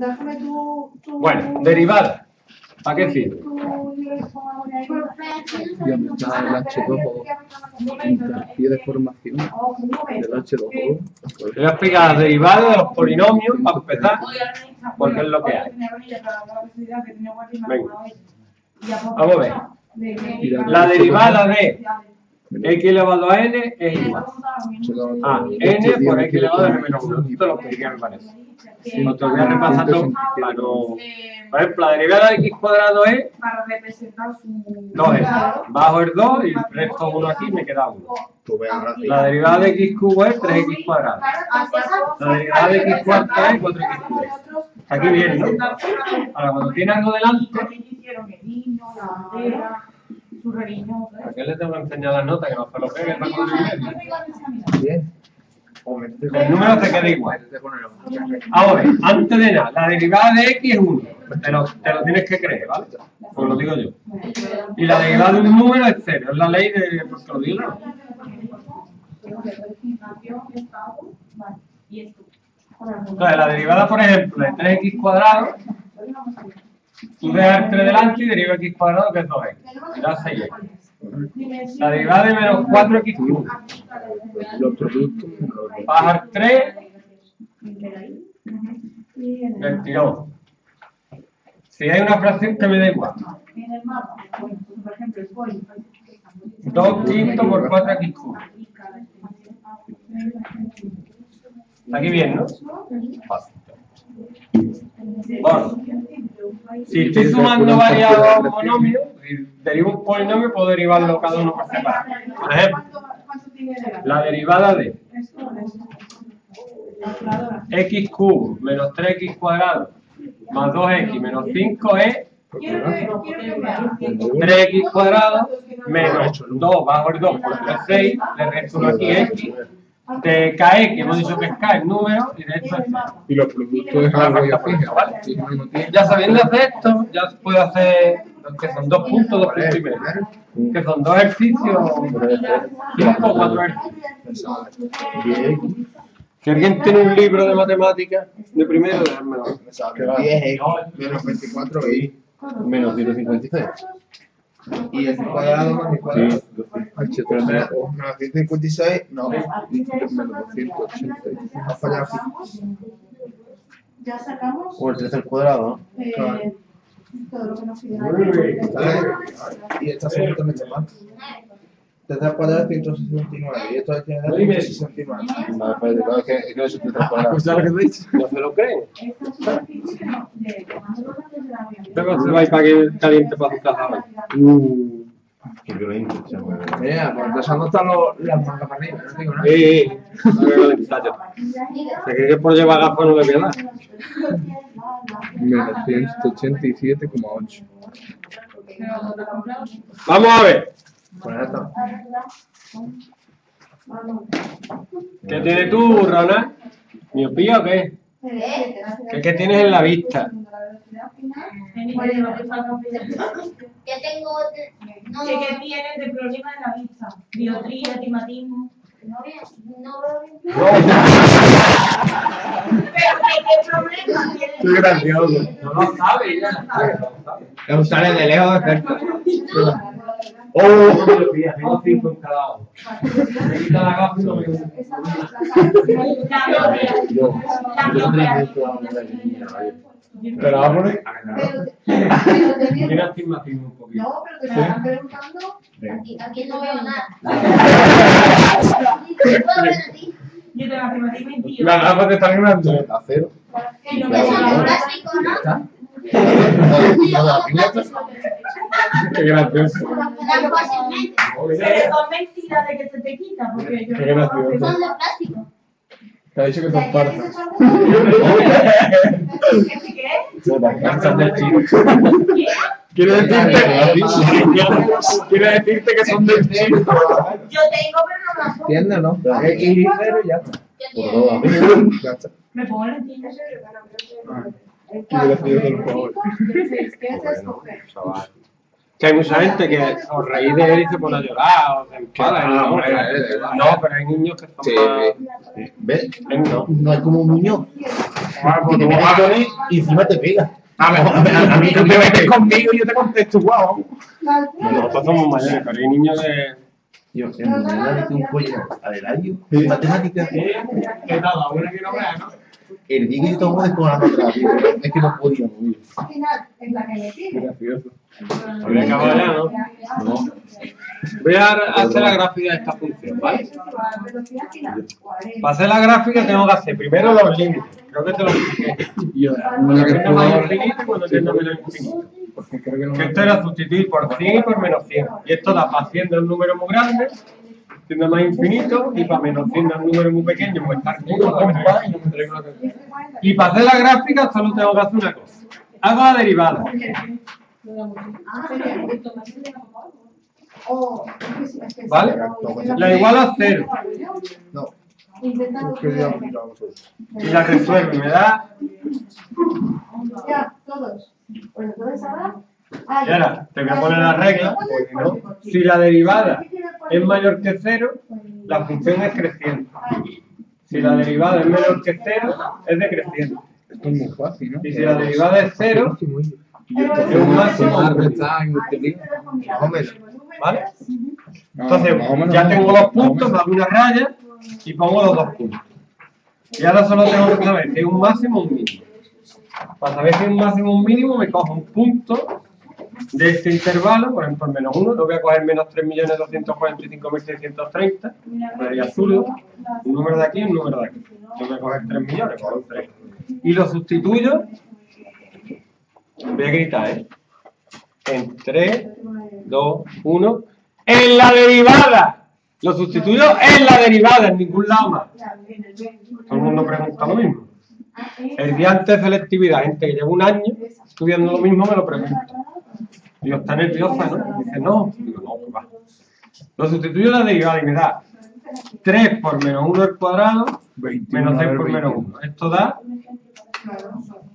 Déjame tu, tu... Bueno, derivada. ¿Para qué sirve? a una Y aumentar el H2O interfiere de formación del H2O. Te voy a explicar la derivada de los polinomios para empezar. Porque es lo que hay. Venga. Vamos a ver. La derivada de x elevado a n es igual a n por x elevado a n menos 1. Esto es lo que me parece. No te voy a repasar todo. Por ejemplo, la derivada de x cuadrado es Para representar su... 2x. Bajo el 2 y el resto 1 aquí me queda 1. Tú ve ahora sí. La derivada de x cubo es 3x cuadrado. La derivada de x cuarto es 4x cubo. Aquí viene, ¿no? Ahora, cuando tiene algo delante, la. ¿a qué le tengo que enseñar las notas? Que no se lo peguen para con el Bien. Número se queda igual. Ahora, antes de nada, la derivada de x es 1. Te lo, te lo tienes que creer, ¿vale? Pues lo digo yo. Y la derivada de un número es 0. Es la ley de... Pues te lo digo, ¿no? Entonces, la derivada, por ejemplo, de 3x cuadrado, tú dejas 3 delante y deriva x cuadrado, que es 2x. Y da 6x. La derivada de menos 4x cubo. Bajar 3, 22. Si hay una fracción que me da igual. En el mapa, por ejemplo, el poli. 2 quinto por 4x cubo. Aquí bien, ¿no? Fácil. Bueno, si estoy sumando variados monomios, si derivo un polinomio, puedo derivarlo cada uno por separado. Por ejemplo, ¿Cuánto tiene de la derivada de x cubo menos 3x cuadrado más 2x menos 5 es Quiero que, quiero que me hagas 3x cuadrado menos 2 bajo el 2 por 3, 6, le resto uno aquí x, de kx, que hemos dicho que es k, el número, y de esto es. Y los productos es algo ya fija, ¿vale? Ya sabiendo hacer esto, ya puedo hacer, que son dos puntos, dos puntos y medio, que son dos ejercicios, cinco o cuatro ejercicios. Bien. Si alguien tiene un libro de matemáticas de primero, déjamelo. Me sale 10x menos 24y. Menos 156. Y el cuadrado más el cuadrado. Sí, H3O menos 156, no, menos 280. Ha fallado. Ya sacamos O el 3 al cuadrado, ¿no? eh, todo lo que nos pide. Y esta son también más. 3 al cuadrado es 169 y esto es que dar 169. Vale, pues, claro, es que es que no es el 3 al cuadrado. ¿No se lo creen? Luego se va a ir para que caliente para su casa. Uh, qué violento. Mira, pues no están los- las mangas para arriba, no digo nada. Sí, no a calentar yo. Se cree que por llevar gafas no le voy a dar. Menos 187,8. Vamos a ver. Está. ¿Qué tienes tú, Ronald? ¿Miopía o qué? ¿Qué, qué tienes en la vista? Yo tengo. No, ¿Qué, qué tienes de problema en la vista? Diotría, astigmatismo. no veo, no veo bien. Pero ¿qué, qué problema tienes? Qué gracioso. No lo sabe, ya. Vamos sale de lejos de cerca. Oh, tengo cinco en cada uno. Me quita la gafa y no me gusta. La. Yo, La yo diotría. también estoy dando la niña, ¿vale? Te la va a poner. Tiene astigmatismo un poquito. No, pero te están preguntando. Aquí, aquí no veo nada. ¿Qué puedo ver a ti? Yo tengo astigmatismo y tío. Las gafas te están grandes. A cero. Y no Eso es la. Qué gracioso. Tan fácilmente. Pero son mentiras de que se te quita, porque yo. Son de plástico. Te ha dicho que son partes. ¿Qué? Lanzas del chino. Quiere decirte, quiere decirte que son del chino. Yo tengo, pero no las pongo. ¿Entiendes, no? X y ya. Me pongo por favor. ¿Qué es escoger? Que hay mucha gente que os reís de él y se pone a llorar, o se enfada, Ah, no, pero- eh, no, pero hay niños que son Sí, más... sí. ¿Ves? Él no. No es como un muñón. Ah, pues Y te y encima te pega. A, mejor, a, mí tú te metes conmigo y yo te contesto, guau. Nosotros somos mayores, pero hay niños de... Yo, en mañana le un pollo a Delario, en matemáticas. ¿Qué tal? ¿Alguna que no vea, no? El día que tomo descojonando atrás, es que no podía mover. Al final, en la calle. Habría que ya, ¿no? No. Voy a hacer la gráfica de esta función, ¿vale? Para hacer la gráfica tengo que hacer primero los límites. Creo que te lo expliqué. Yo, Cuando más infinito y cuando tienda menos infinito. porque creo que no Que esto era sustituir por 100 y por menos 100. Y esto da para 100 de un número muy grande, tienda más infinito, y para menos 100 de un número muy pequeño, pues estar cómodo. Y para hacer la gráfica solo tengo que hacer una cosa. Hago la derivada. ¿Vale? La igual a 0. No. Intentamos Es que ya lo miramos hoy. Y la resuelvo. y Me da. Ya, todos. Bueno, entonces ahora. Ah, Y ahora te voy a poner la regla. porque no. Si la derivada es mayor que 0, la función es creciente. Si la derivada es menor que 0, es decreciente. Esto es muy fácil, ¿no? Y si la derivada es 0, es un máximo. Menos. ¿Vale? Entonces, ya tengo los puntos, más hago una raya y pongo los dos puntos. Y ahora solo tengo que saber si es un máximo o un mínimo. Para saber si es un máximo o un mínimo, me cojo un punto de este intervalo, por ejemplo, el menos 1, no voy a coger menos 3.245.630, sería absurdo. Un número de aquí y un número de aquí. Yo voy a coger 3 millones, cojo 3. Y lo sustituyo, voy a gritar, ¿eh? En 3, 2, 1. ¡En la derivada! Lo sustituyo en la derivada, en ningún lado más. Todo el mundo pregunta lo mismo. El día antes de selectividad, gente que lleva un año estudiando lo mismo me lo pregunta. Digo, está nerviosa, ¿no? Dice, no. Digo, no, pues va. Lo sustituyo en la derivada y me da 3 por menos 1 al cuadrado menos 6 por menos 1. Esto da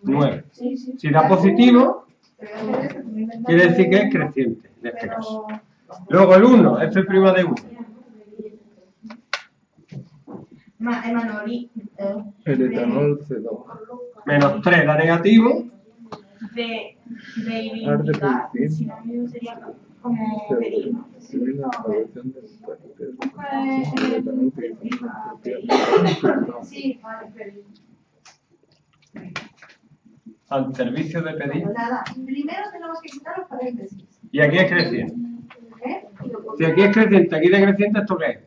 9. Si da positivo, quiere decir que es creciente en este caso. Luego el 1, f' de 1. Emanuel, El etanol C2. Menos 3 da negativo. De, de Arde identificar, por cien. si no sería como pedir. Sí, vale, pero Al servicio de pedir. nada. Primero tenemos que quitar los paréntesis. Y aquí es creciente. ¿eh? Si aquí es creciente, aquí decreciente, ¿esto qué es?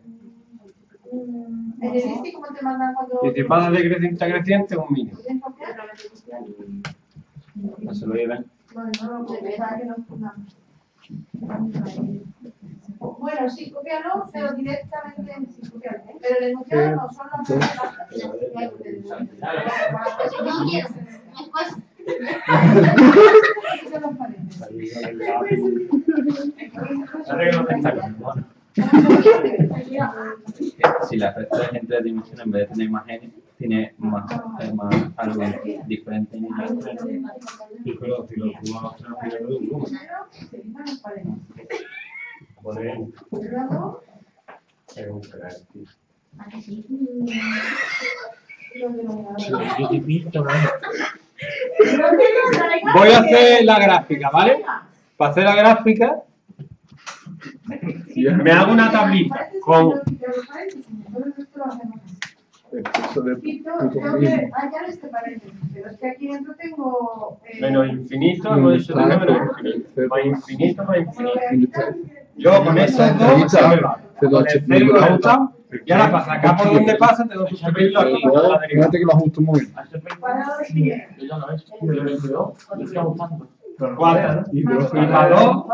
En el ISTI, ¿cómo te mandan cuando.? Y si pasa de creciente a creciente, es un mínimo. No se lo lleven. Bueno. Bueno, sí, cópialo, pero directamente sí, cópialo. ¿eh? Pero el enunciado no son las Si no después si la resta de gente de dimensión en vez de tener imágenes más algo diferente en el Sí, pero si lo tú vas a hacer primero de un número. Se quitan los paréntesis. Por ejemplo, Luego, es un crack, tío. los denominadores. Voy a hacer la gráfica, ¿vale? Para hacer la gráfica, me hago una tablita con Exceso de Quito, puto tengo que mismo. hallar este paréntesis, pero es que aquí dentro tengo. eh, menos infinito, hemos hecho de menos infinito. Más infinito, más infinito. Yo con esos dos, ya me va. Con el cero lo he ajustado, y ahora para sacar por donde pasa, aquí. derivada. Fíjate que lo ajusto muy bien. Cuadrado de pi. Cuatro. Y para dos,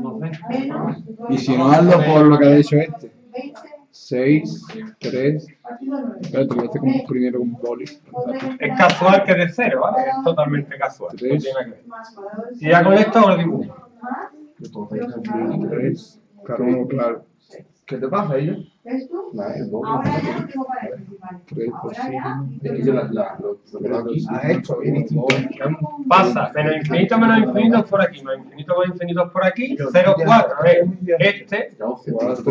no sé. Menos. Y si no, hazlo por lo que ha dicho este. 20 6, 3. partido 9. Espérate, lo hacer como primero con boli. Es casual que de cero, ¿vale? Es totalmente casual. No tiene que ver. Y ya con esto lo dibujo. más 3. Claro, claro. ¿Qué te pasa, ella? ¿Ves tú? Nada, es doble. Ahora ya no tengo. Ahora ya. La, la, lo. Ha hecho bien distinto. Pasa, menos infinito, menos infinito es por aquí, menos infinito, menos infinito es por aquí, 0, 4 es este,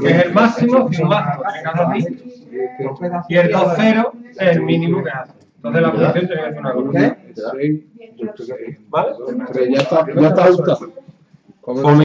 que es el máximo, si un máximo y el 2, 0 es el mínimo que hace. Entonces la función tiene que hacer una. ¿Qué? ¿Vale? Ya está, ya está ajustado. Pues